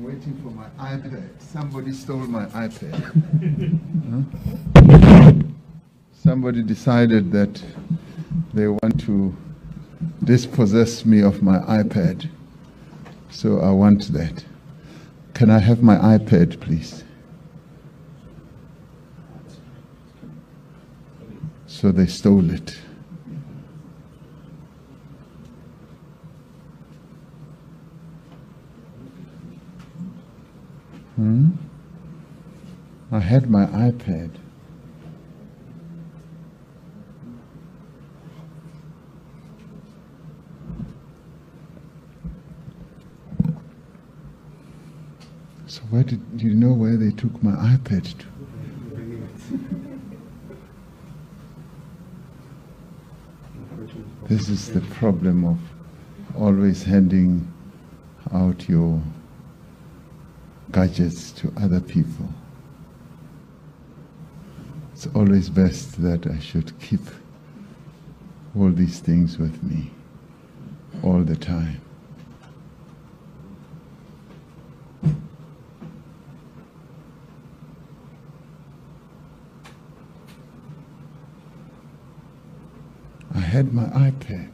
Waiting for my iPad. Somebody stole my iPad. Somebody decided that they want to dispossess me of my iPad. So I want that. Can I have my iPad, please? So they stole it. Hmm? I had my iPad. So where did you know where they took my iPad to? This is the problem of always handing out your gadgets to other people. It's always best that I should keep all these things with me all the time. I had my iPad.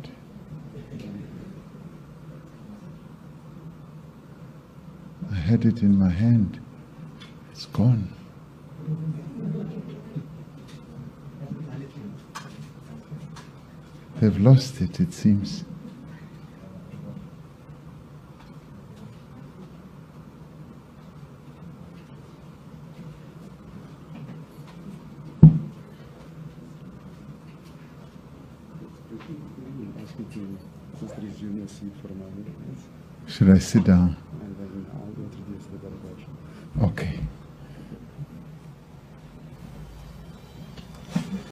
I had it in my hand. It's gone. They've lost it, it seems. Should I sit down? Okay.